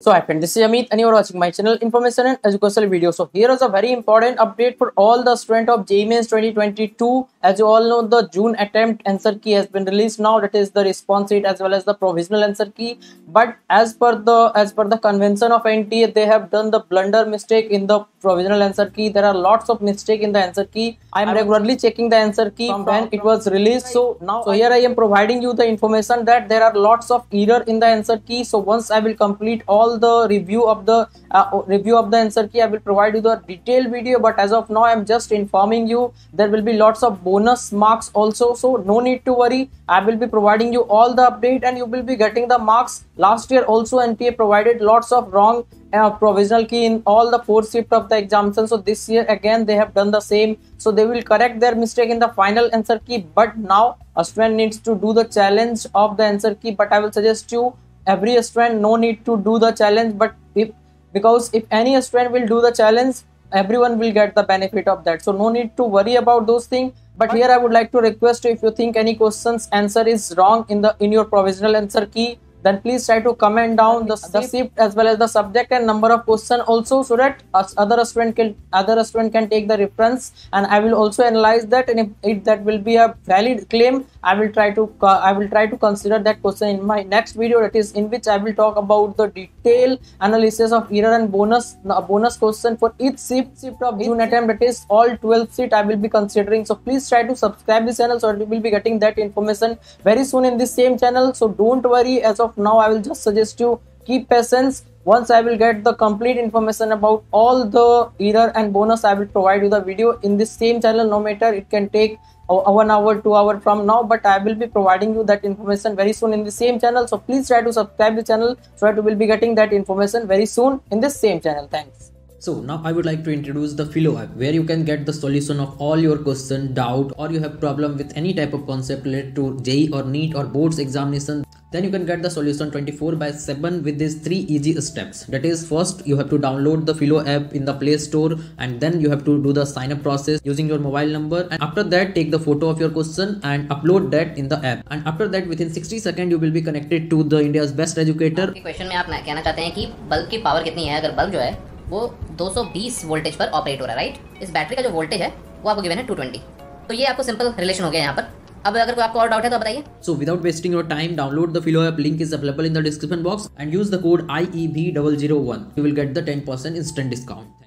So hi friend, this is Amit and you are watching my channel Information and Educational Video. So here is a very important update for all the students of JEE Mains 2022. As you all know, the June attempt answer key has been released now. That is the response sheet as well as the provisional answer key. But as per the as per the convention of NTA, they have done the blunder mistake in the provisional answer key. There are lots of mistake in the answer key. I am regularly checking the answer key from when it was released. So now so here I am providing you the information that there are lots of error in the answer key. So once I will complete all all the review of the uh, review of the answer key i will provide you the detailed video but as of now i'm just informing you there will be lots of bonus marks also so no need to worry. I will be providing you all the update and you will be getting the marks. Last year also nta provided lots of wrong uh, provisional key in all the four shift of the examination. So this year again they have done the same. So they will correct their mistake in the final answer key but now a student needs to do the challenge of the answer key. But i will suggest you every student no need to do the challenge but if because if any student will do the challenge everyone will get the benefit of that. So no need to worry about those things. But here i would like to request if you think any questions answer is wrong in the in your provisional answer key then please try to comment down the, the shift as well as the subject and number of question also so that other student can other student can take the reference. And i will also analyze that and if, if that will be a valid claim i will try to uh, i will try to consider that question in my next video. That is in which i will talk about the detailed analysis of error and bonus a bonus question for each shift shift of june attempt. That is all 12 sheet i will be considering. So please try to subscribe this channel so you will be getting that information very soon in this same channel. So don't worry as of of now i will just suggest you keep patience. Once i will get the complete information about all the error and bonus i will provide you the video in this same channel. No matter it can take one hour two hour from now but i will be providing you that information very soon in the same channel. So please try to subscribe the channel so that you will be getting that information very soon in this same channel. Thanks. So now I would like to introduce the Filo app where you can get the solution of all your question, doubt or you have problem with any type of concept related to JEE or NEET or boards examination then you can get the solution 24 by 7 with these three easy steps that is first you have to download the philo app in the play store and then you have to do the sign up process using your mobile number and after that take the photo of your question and upload that in the app and after that within 60 seconds you will be connected to the india's best educator question में आप कहना चाहते हैं कि bulb की power कितनी है अगर बल्ब जो है वो 220 वोल्टेज पर ऑपरेट हो रहा है राइट इस बैटरी का जो वोल्टेज है वो आपको गिवन है 220 तो ये आपको सिंपल रिलेशन हो गया यहाँ पर अब अगर कोई आपको और डाउट है तो बताइए। So without wasting your time download the Filo app link is available in the description box and use the code I E B double zero one you will get the ten percent instant discount